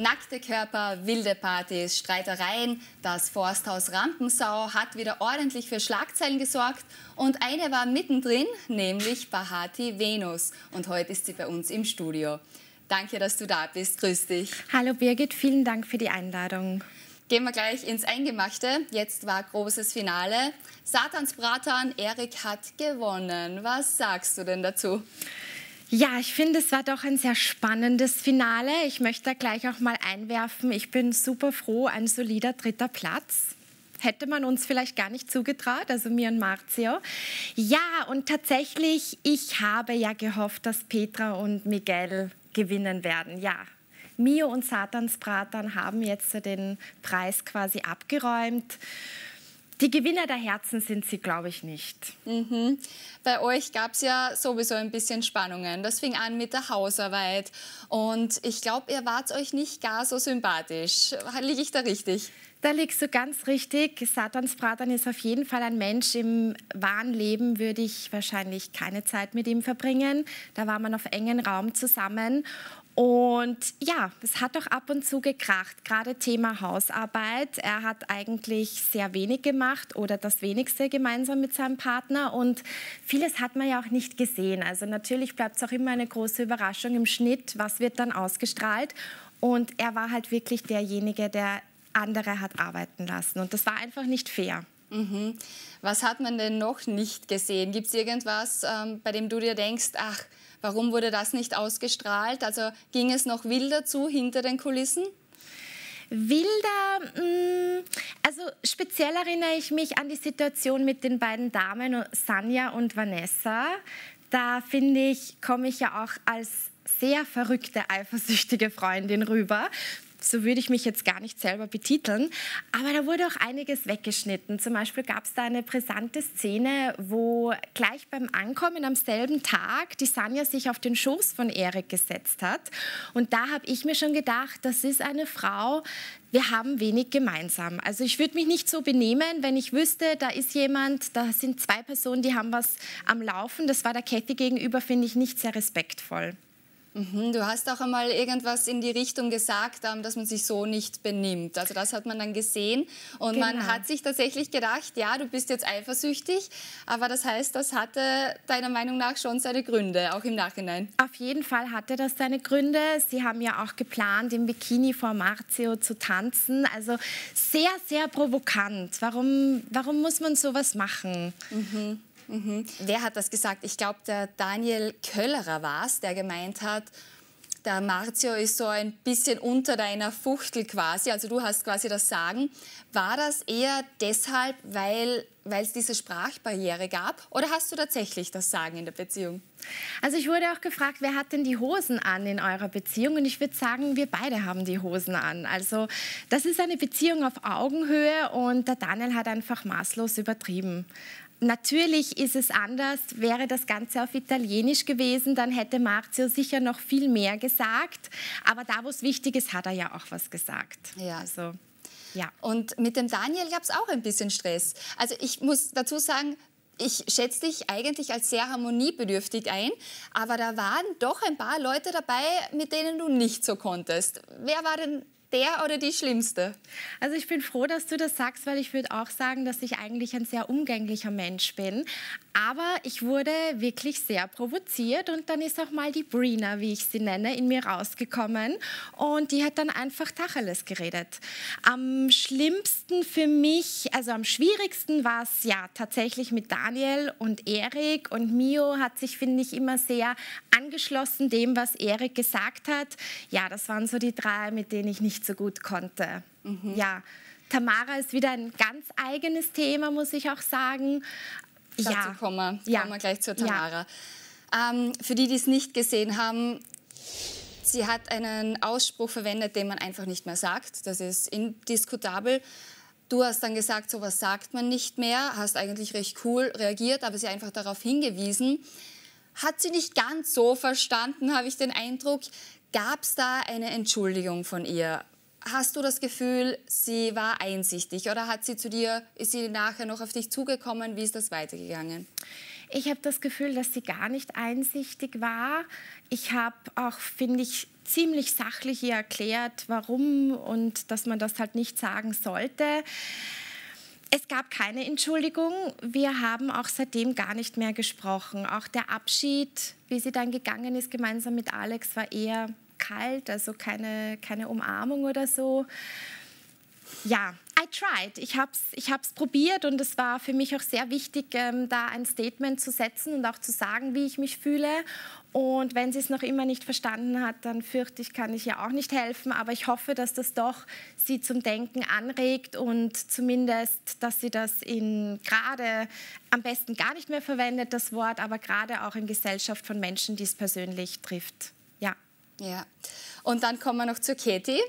Nackte Körper, wilde Partys, Streitereien. Das Forsthaus Rampensau hat wieder ordentlich für Schlagzeilen gesorgt. Und eine war mittendrin, nämlich Bahati Venus. Und heute ist sie bei uns im Studio. Danke, dass du da bist. Grüß dich. Hallo Birgit, vielen Dank für die Einladung. Gehen wir gleich ins Eingemachte. Jetzt war großes Finale. Satans Bratan, Erik hat gewonnen. Was sagst du denn dazu? Ja, ich finde, es war doch ein sehr spannendes Finale. Ich möchte da gleich auch mal einwerfen. Ich bin super froh, ein solider dritter Platz. Hätte man uns vielleicht gar nicht zugetraut, also mir und Marzio. Ja, und tatsächlich, ich habe ja gehofft, dass Petra und Miguel gewinnen werden. Ja, Mio und Satansbratan haben jetzt den Preis quasi abgeräumt. Die Gewinner der Herzen sind sie, glaube ich, nicht. Mhm. Bei euch gab es ja sowieso ein bisschen Spannungen. Das fing an mit der Hausarbeit. Und ich glaube, ihr wart euch nicht gar so sympathisch. Liege ich da richtig? Da liegst du ganz richtig. Satans Bratan ist auf jeden Fall ein Mensch. Im wahren Leben würde ich wahrscheinlich keine Zeit mit ihm verbringen. Da war man auf engen Raum zusammen. Und ja, es hat doch ab und zu gekracht, gerade Thema Hausarbeit. Er hat eigentlich sehr wenig gemacht oder das wenigste gemeinsam mit seinem Partner und vieles hat man ja auch nicht gesehen. Also natürlich bleibt es auch immer eine große Überraschung im Schnitt, was wird dann ausgestrahlt. Und er war halt wirklich derjenige, der andere hat arbeiten lassen und das war einfach nicht fair. Mhm. Was hat man denn noch nicht gesehen? Gibt es irgendwas, ähm, bei dem du dir denkst, ach, Warum wurde das nicht ausgestrahlt? Also ging es noch wilder zu hinter den Kulissen? Wilder, mm, also speziell erinnere ich mich an die Situation mit den beiden Damen, Sanja und Vanessa. Da finde ich, komme ich ja auch als sehr verrückte, eifersüchtige Freundin rüber so würde ich mich jetzt gar nicht selber betiteln. Aber da wurde auch einiges weggeschnitten. Zum Beispiel gab es da eine brisante Szene, wo gleich beim Ankommen am selben Tag die Sanja sich auf den Schoß von Erik gesetzt hat. Und da habe ich mir schon gedacht, das ist eine Frau, wir haben wenig gemeinsam. Also ich würde mich nicht so benehmen, wenn ich wüsste, da ist jemand, da sind zwei Personen, die haben was am Laufen. Das war der Kathy gegenüber, finde ich nicht sehr respektvoll. Mhm, du hast auch einmal irgendwas in die Richtung gesagt, ähm, dass man sich so nicht benimmt. Also das hat man dann gesehen und genau. man hat sich tatsächlich gedacht, ja, du bist jetzt eifersüchtig, aber das heißt, das hatte deiner Meinung nach schon seine Gründe, auch im Nachhinein. Auf jeden Fall hatte das seine Gründe. Sie haben ja auch geplant, im Bikini vor Marzio zu tanzen. Also sehr, sehr provokant. Warum, warum muss man sowas machen? Mhm. Mhm. Wer hat das gesagt? Ich glaube, der Daniel Köllerer war es, der gemeint hat, der Marzio ist so ein bisschen unter deiner Fuchtel quasi, also du hast quasi das Sagen. War das eher deshalb, weil es diese Sprachbarriere gab oder hast du tatsächlich das Sagen in der Beziehung? Also ich wurde auch gefragt, wer hat denn die Hosen an in eurer Beziehung? Und ich würde sagen, wir beide haben die Hosen an. Also das ist eine Beziehung auf Augenhöhe und der Daniel hat einfach maßlos übertrieben. Natürlich ist es anders. Wäre das Ganze auf Italienisch gewesen, dann hätte Marzio sicher noch viel mehr gesagt. Aber da, wo es wichtig ist, hat er ja auch was gesagt. Ja. Also, ja. Und mit dem Daniel gab es auch ein bisschen Stress. Also ich muss dazu sagen, ich schätze dich eigentlich als sehr harmoniebedürftig ein, aber da waren doch ein paar Leute dabei, mit denen du nicht so konntest. Wer war denn der oder die Schlimmste? Also ich bin froh, dass du das sagst, weil ich würde auch sagen, dass ich eigentlich ein sehr umgänglicher Mensch bin. Aber ich wurde wirklich sehr provoziert und dann ist auch mal die Brina, wie ich sie nenne, in mir rausgekommen und die hat dann einfach Tacheles geredet. Am schlimmsten für mich, also am schwierigsten war es ja tatsächlich mit Daniel und Erik und Mio hat sich, finde ich, immer sehr angeschlossen dem, was Erik gesagt hat. Ja, das waren so die drei, mit denen ich nicht nicht so gut konnte. Mhm. Ja, Tamara ist wieder ein ganz eigenes Thema, muss ich auch sagen. Dazu ja. kommen wir, ja. wir gleich zur Tamara. Ja. Ähm, für die, die es nicht gesehen haben, sie hat einen Ausspruch verwendet, den man einfach nicht mehr sagt. Das ist indiskutabel. Du hast dann gesagt, sowas sagt man nicht mehr, hast eigentlich recht cool reagiert, aber sie einfach darauf hingewiesen. Hat sie nicht ganz so verstanden, habe ich den Eindruck. Gab es da eine Entschuldigung von ihr? Hast du das Gefühl, sie war einsichtig oder hat sie zu dir, ist sie nachher noch auf dich zugekommen? Wie ist das weitergegangen? Ich habe das Gefühl, dass sie gar nicht einsichtig war. Ich habe auch, finde ich, ziemlich sachlich ihr erklärt, warum und dass man das halt nicht sagen sollte. Es gab keine Entschuldigung. Wir haben auch seitdem gar nicht mehr gesprochen. Auch der Abschied, wie sie dann gegangen ist, gemeinsam mit Alex, war eher kalt, also keine, keine Umarmung oder so. Ja, I tried. Ich habe es ich hab's probiert und es war für mich auch sehr wichtig, ähm, da ein Statement zu setzen und auch zu sagen, wie ich mich fühle. Und wenn sie es noch immer nicht verstanden hat, dann fürchte ich, kann ich ihr auch nicht helfen. Aber ich hoffe, dass das doch sie zum Denken anregt und zumindest, dass sie das in gerade am besten gar nicht mehr verwendet, das Wort, aber gerade auch in Gesellschaft von Menschen, die es persönlich trifft. Ja. Und dann kommen wir noch zu Katie.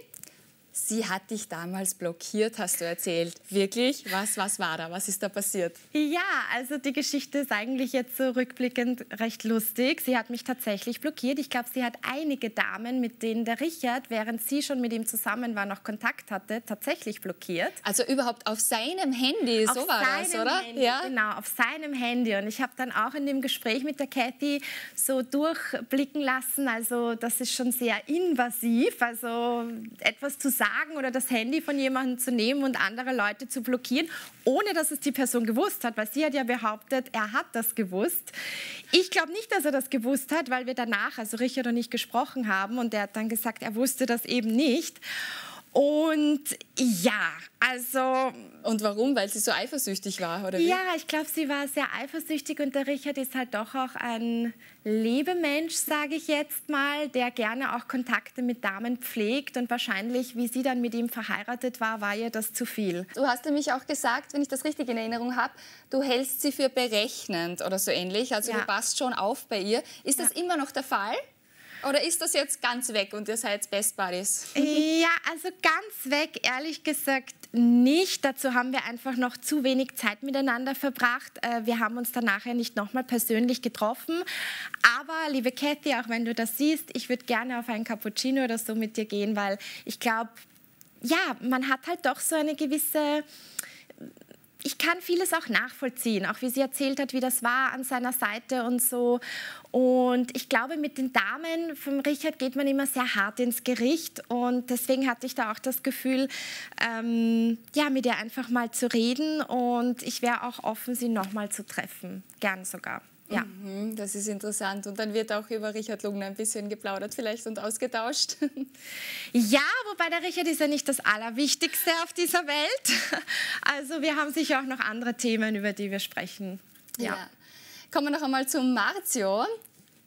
Sie hat dich damals blockiert, hast du erzählt. Wirklich? Was, was war da? Was ist da passiert? Ja, also die Geschichte ist eigentlich jetzt so rückblickend recht lustig. Sie hat mich tatsächlich blockiert. Ich glaube, sie hat einige Damen, mit denen der Richard, während sie schon mit ihm zusammen war, noch Kontakt hatte, tatsächlich blockiert. Also überhaupt auf seinem Handy, auf so war das, oder? Handy, ja, genau, auf seinem Handy. Und ich habe dann auch in dem Gespräch mit der Cathy so durchblicken lassen. Also das ist schon sehr invasiv. Also etwas zu sagen oder das Handy von jemandem zu nehmen und andere Leute zu blockieren, ohne dass es die Person gewusst hat, weil sie hat ja behauptet, er hat das gewusst. Ich glaube nicht, dass er das gewusst hat, weil wir danach, also Richard und ich gesprochen haben und er hat dann gesagt, er wusste das eben nicht. Und ja, also. Und warum? Weil sie so eifersüchtig war, oder wie? Ja, ich glaube, sie war sehr eifersüchtig und der Richard ist halt doch auch ein Lebemensch, sage ich jetzt mal, der gerne auch Kontakte mit Damen pflegt und wahrscheinlich, wie sie dann mit ihm verheiratet war, war ihr das zu viel. Du hast nämlich auch gesagt, wenn ich das richtig in Erinnerung habe, du hältst sie für berechnend oder so ähnlich. Also ja. du passt schon auf bei ihr. Ist das ja. immer noch der Fall? Oder ist das jetzt ganz weg und ihr seid Best Buddies? Ja, also ganz weg, ehrlich gesagt nicht. Dazu haben wir einfach noch zu wenig Zeit miteinander verbracht. Äh, wir haben uns dann nachher nicht nochmal persönlich getroffen. Aber liebe Cathy, auch wenn du das siehst, ich würde gerne auf einen Cappuccino oder so mit dir gehen, weil ich glaube, ja, man hat halt doch so eine gewisse ich kann vieles auch nachvollziehen, auch wie sie erzählt hat, wie das war an seiner Seite und so. Und ich glaube, mit den Damen von Richard geht man immer sehr hart ins Gericht. Und deswegen hatte ich da auch das Gefühl, ähm, ja, mit ihr einfach mal zu reden. Und ich wäre auch offen, sie nochmal zu treffen. Gern sogar. Ja. Mhm, das ist interessant. Und dann wird auch über Richard Lugner ein bisschen geplaudert vielleicht und ausgetauscht. Ja, wobei der Richard ist ja nicht das Allerwichtigste auf dieser Welt. Also wir haben sicher auch noch andere Themen, über die wir sprechen. Ja. ja. Kommen wir noch einmal zum Marzio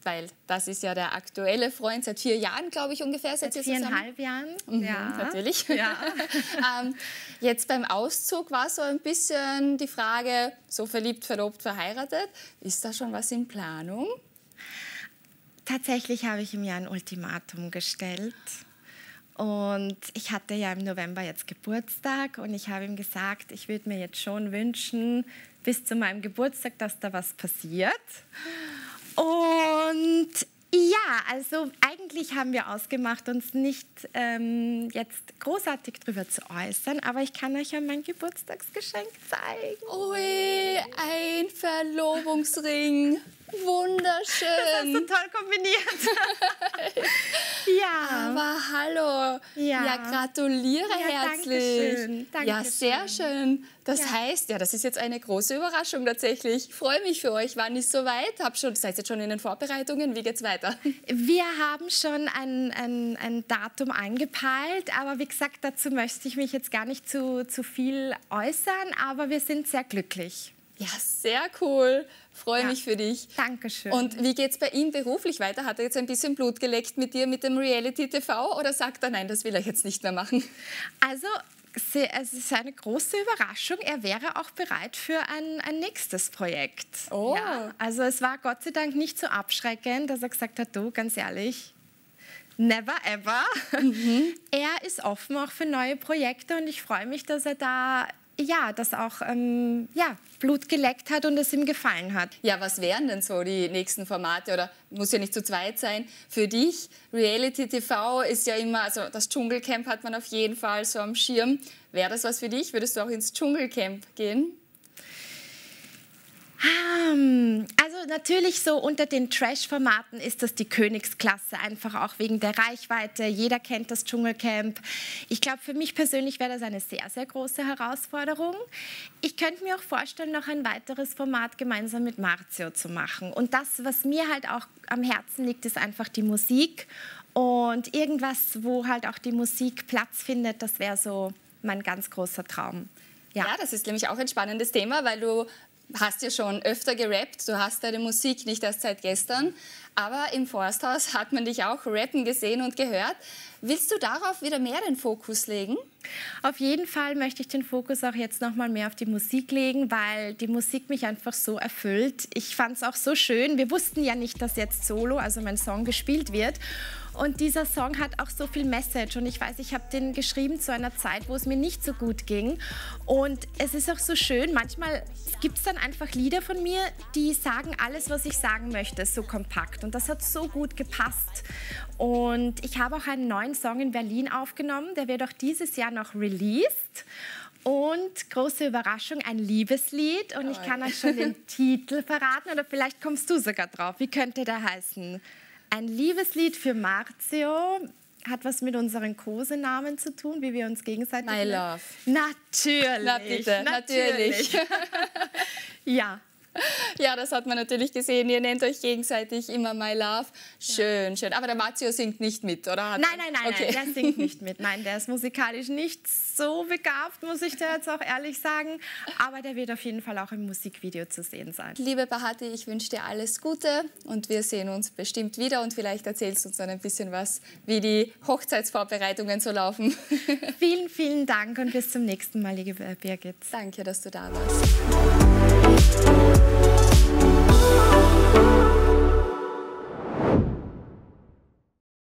weil das ist ja der aktuelle Freund seit vier Jahren, glaube ich, ungefähr. Seit viereinhalb Jahren, mhm, ja. Natürlich. Ja. ähm, jetzt beim Auszug war so ein bisschen die Frage, so verliebt, verlobt, verheiratet. Ist da schon was in Planung? Tatsächlich habe ich ihm ja ein Ultimatum gestellt. Und ich hatte ja im November jetzt Geburtstag und ich habe ihm gesagt, ich würde mir jetzt schon wünschen, bis zu meinem Geburtstag, dass da was passiert. Und ja, also eigentlich haben wir ausgemacht, uns nicht ähm, jetzt großartig darüber zu äußern, aber ich kann euch ja mein Geburtstagsgeschenk zeigen. Ui, ein Verlobungsring. Wunderschön. Das hast du toll kombiniert. ja. Aber hallo. Ja, ja gratuliere ja, herzlich. Dankeschön. Dankeschön. Ja, sehr schön. Das ja. heißt, ja, das ist jetzt eine große Überraschung tatsächlich. Ich freue mich für euch. Wann ist soweit? Hab schon, seid jetzt schon in den Vorbereitungen? Wie geht's weiter? Wir haben schon ein, ein, ein Datum eingepeilt, aber wie gesagt, dazu möchte ich mich jetzt gar nicht zu, zu viel äußern, aber wir sind sehr glücklich. Ja, sehr cool. Freue ja. mich für dich. Dankeschön. Und wie geht es bei ihm beruflich weiter? Hat er jetzt ein bisschen Blut geleckt mit dir mit dem Reality TV oder sagt er, nein, das will er jetzt nicht mehr machen? Also es ist eine große Überraschung. Er wäre auch bereit für ein, ein nächstes Projekt. Oh. Ja, also es war Gott sei Dank nicht so abschreckend, dass er gesagt hat, du, ganz ehrlich, never ever. Mhm. Er ist offen auch für neue Projekte und ich freue mich, dass er da ja, das auch ähm, ja, Blut geleckt hat und es ihm gefallen hat. Ja, was wären denn so die nächsten Formate? Oder muss ja nicht zu zweit sein. Für dich, Reality TV ist ja immer, also das Dschungelcamp hat man auf jeden Fall so am Schirm. Wäre das was für dich? Würdest du auch ins Dschungelcamp gehen? Um, also natürlich so unter den Trash-Formaten ist das die Königsklasse, einfach auch wegen der Reichweite. Jeder kennt das Dschungelcamp. Ich glaube, für mich persönlich wäre das eine sehr, sehr große Herausforderung. Ich könnte mir auch vorstellen, noch ein weiteres Format gemeinsam mit Marzio zu machen. Und das, was mir halt auch am Herzen liegt, ist einfach die Musik. Und irgendwas, wo halt auch die Musik Platz findet, das wäre so mein ganz großer Traum. Ja. ja. das ist nämlich auch ein spannendes Thema, weil du hast ja schon öfter gerappt, du hast deine Musik nicht erst seit gestern, aber im Forsthaus hat man dich auch rappen gesehen und gehört. Willst du darauf wieder mehr den Fokus legen? Auf jeden Fall möchte ich den Fokus auch jetzt noch mal mehr auf die Musik legen, weil die Musik mich einfach so erfüllt. Ich fand es auch so schön. Wir wussten ja nicht, dass jetzt Solo, also mein Song, gespielt wird. Und dieser Song hat auch so viel Message. Und ich weiß, ich habe den geschrieben zu einer Zeit, wo es mir nicht so gut ging. Und es ist auch so schön, manchmal gibt es dann einfach Lieder von mir, die sagen alles, was ich sagen möchte, so kompakt. Und das hat so gut gepasst. Und ich habe auch einen neuen Song in Berlin aufgenommen, der wird auch dieses Jahr noch released. Und große Überraschung, ein Liebeslied. Und ich kann euch schon den Titel verraten oder vielleicht kommst du sogar drauf. Wie könnte der heißen? Ein Liebeslied für Marzio hat was mit unseren Kosenamen zu tun, wie wir uns gegenseitig. My Love. Natürlich. Na bitte, natürlich. natürlich. ja, Ja, das hat man natürlich gesehen. Ihr nennt euch gegenseitig immer My Love. Schön, ja. schön. Aber der Marzio singt nicht mit, oder? Nein, nein, nein, okay. nein, der singt nicht mit. Nein, der ist musikalisch nicht so begabt, muss ich dir jetzt auch ehrlich sagen. Aber der wird auf jeden Fall auch im Musikvideo zu sehen sein. Liebe Bahati, ich wünsche dir alles Gute und wir sehen uns bestimmt wieder und vielleicht erzählst du uns dann ein bisschen was, wie die Hochzeitsvorbereitungen so laufen. vielen, vielen Dank und bis zum nächsten Mal, liebe Birgit. Danke, dass du da warst.